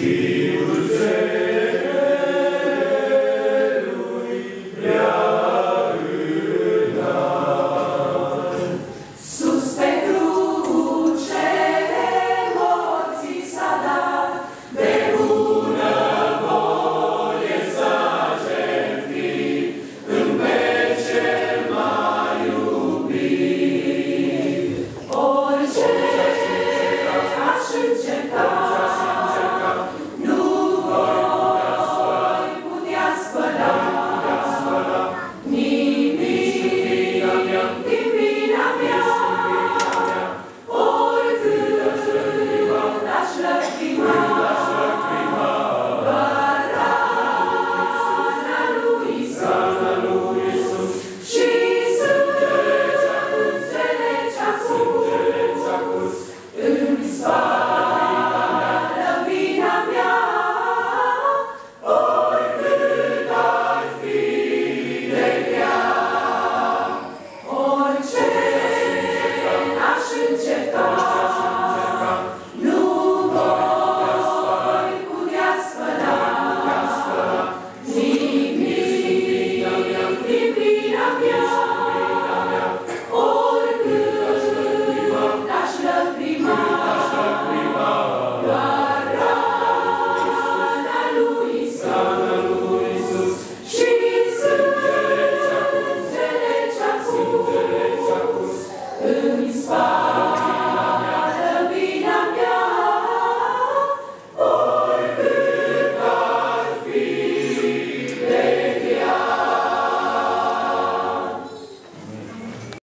King.